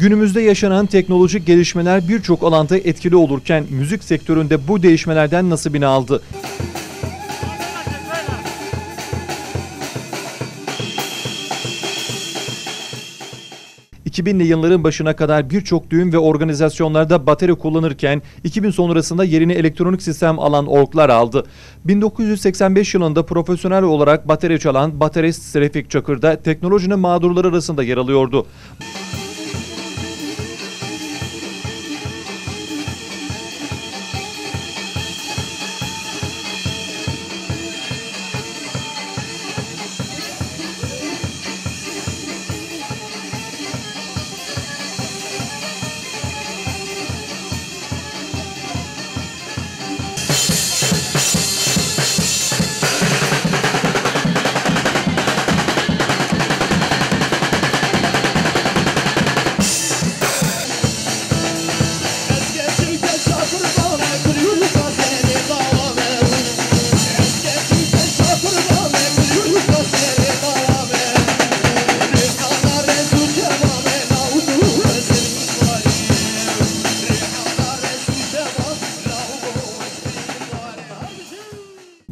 Günümüzde yaşanan teknolojik gelişmeler birçok alanda etkili olurken müzik sektöründe bu değişmelerden nasibini aldı. ...2000'li yılların başına kadar birçok düğün ve organizasyonlarda bateri kullanırken 2000 sonrasında yerini elektronik sistem alan orklar aldı. 1985 yılında profesyonel olarak bateri çalan baterist Refik Çakır da teknolojinin mağdurları arasında yer alıyordu.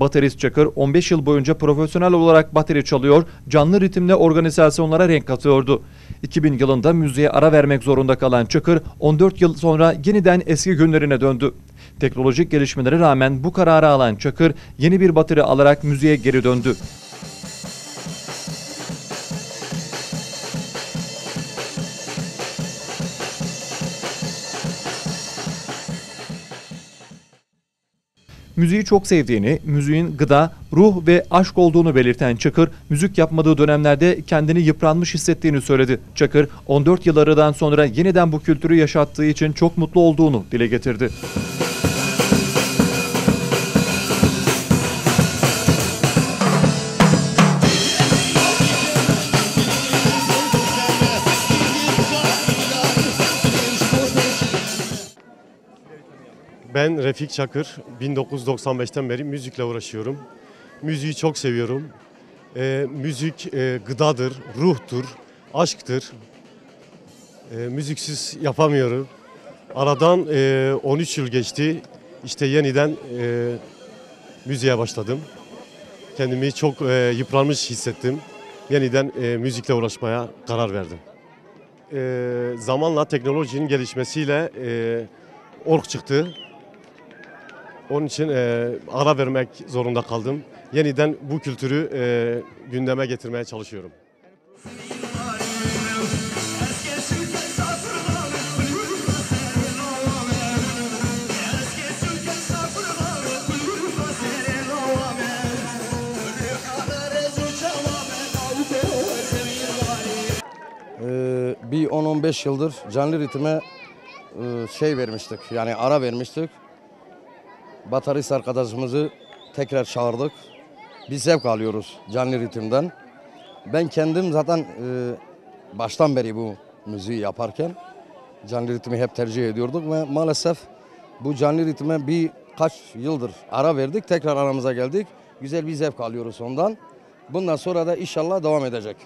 Baterist Çakır 15 yıl boyunca profesyonel olarak bateri çalıyor, canlı ritimle organizasyonlara renk katıyordu. 2000 yılında müziğe ara vermek zorunda kalan Çakır 14 yıl sonra yeniden eski günlerine döndü. Teknolojik gelişmelere rağmen bu kararı alan Çakır yeni bir bateri alarak müziğe geri döndü. Müziği çok sevdiğini, müziğin gıda, ruh ve aşk olduğunu belirten Çakır, müzik yapmadığı dönemlerde kendini yıpranmış hissettiğini söyledi. Çakır, 14 yıl sonra yeniden bu kültürü yaşattığı için çok mutlu olduğunu dile getirdi. Ben Refik Çakır. 1995'ten beri müzikle uğraşıyorum. Müziği çok seviyorum. Ee, müzik e, gıdadır, ruhtur, aşktır. Ee, müziksiz yapamıyorum. Aradan e, 13 yıl geçti. İşte yeniden e, müziğe başladım. Kendimi çok e, yıpranmış hissettim. Yeniden e, müzikle uğraşmaya karar verdim. E, zamanla teknolojinin gelişmesiyle e, ork çıktı. Onun için e, ara vermek zorunda kaldım. Yeniden bu kültürü e, gündeme getirmeye çalışıyorum. Ee, bir 10-15 yıldır canlı ritme e, şey vermiştik yani ara vermiştik. Batarist arkadaşımızı tekrar çağırdık. Biz zevk alıyoruz canlı ritimden. Ben kendim zaten e, baştan beri bu müziği yaparken canlı ritmi hep tercih ediyorduk ve maalesef bu canlı ritme birkaç yıldır ara verdik. Tekrar aramıza geldik. Güzel bir zevk alıyoruz ondan. Bundan sonra da inşallah devam edecek.